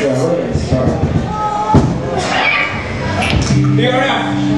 Yeah, we're gonna start. DRF. What's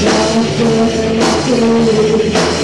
Já you.